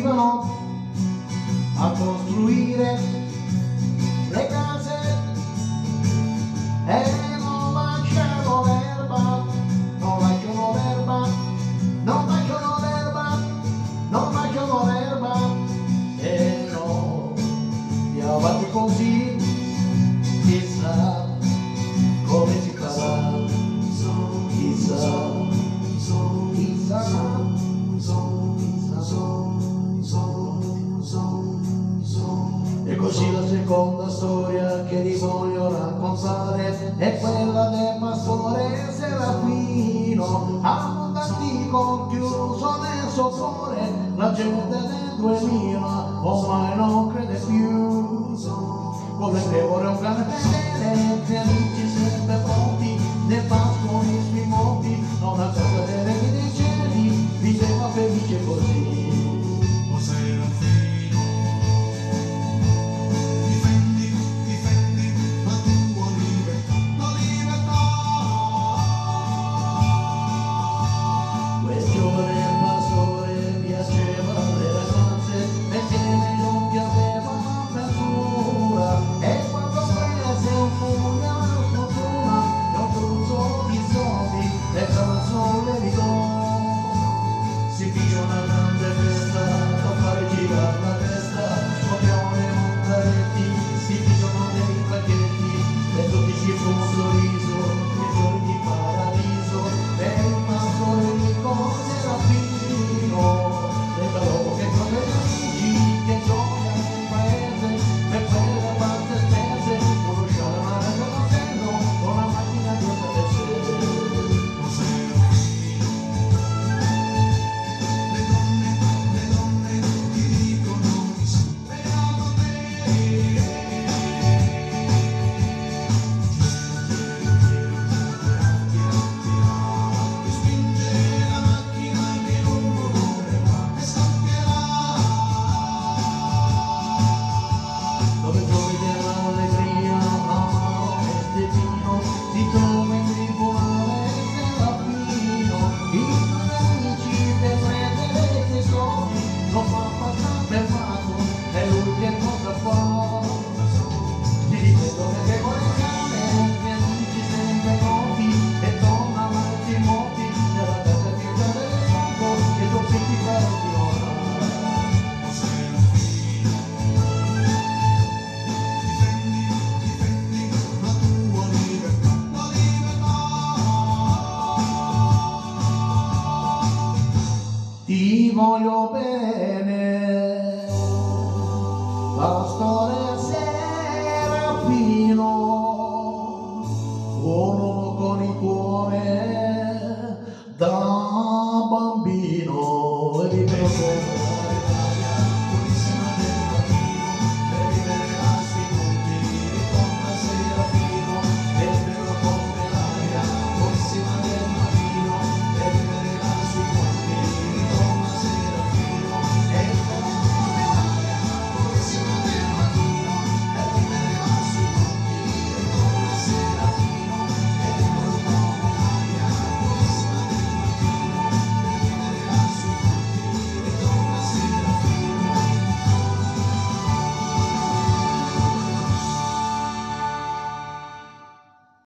contribuivano a costruire le case. seconda storia che vi voglio raccontare è quella del pastore Serafino a antico chiuso nel suo cuore la gente del 2000 ormai non crede più. Come volete vorrei un cane vedere gli amici sempre pronti nel pascoli i monti non a casa dei cieli viveva felice così. mojo bene. La